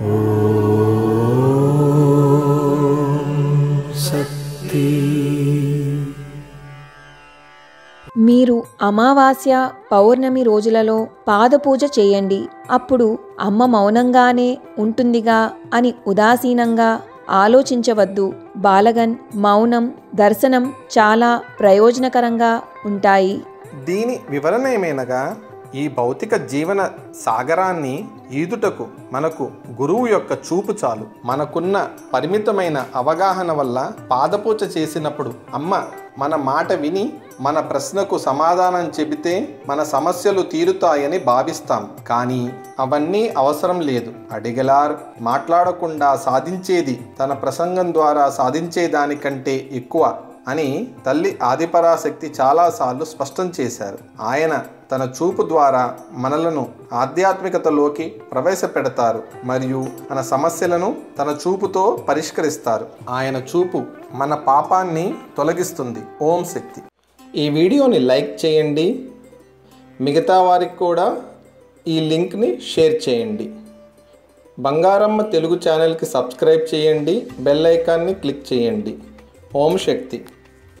మీరు అమావాస్య పౌర్ణమి రోజులలో పాదపూజ చేయండి. అప్పుడు అమ్మ మౌనంగానే ఉంటుందిగా అని ఉదాసీనంగా ఆలోచించవద్దు. బాలగన్ మౌనం దర్శనం చాలా ప్రయోజనకరంగా ఉంటాయి. దీని వివరణ ఏమైనగా? ఈ భౌతిక జీవన సాగరాన్ని ఈదుటకు మనకు గురువు యొక్క చూపు చాలు. మనకున్న పరిమితమైన అవగాహన వల్ల పాదపూజ చేసినప్పుడు అమ్మ మన మాట విని మన ప్రశ్నకు సమాధానం చెబితే మన సమస్యలు తీరుతాయని భావిస్తాం. కానీ అవన్నీ అవసరం లేదు. అడిగలార్. మాట్లాడకుండా సాధించేది తన ప్రసంగం ద్వారా సాధించేదానికంటే ఎక్కువ. అని తల్లి ఆదిపరాశక్తి చాలాసార్లు స్పష్టం చేశారు. ఆయన తన చూపు ద్వారా మనలను ఆధ్యాత్మికతలోకి ప్రవేశపెడతారు మరియు మన సమస్యలను తన చూపుతో పరిష్కరిస్తారు. ఆయన చూపు మన పాపాన్ని తొలగిస్తుంది. ఓం శక్తి. ఈ వీడియోని లైక్ చేయండి. మిగతా వారికి కూడా ఈ లింక్ని షేర్ చేయండి. బంగారమ్మ తెలుగు ఛానల్కి సబ్స్క్రైబ్ చేయండి. బెల్ ఐకాన్ని క్లిక్ చేయండి. ఓం శక్తి.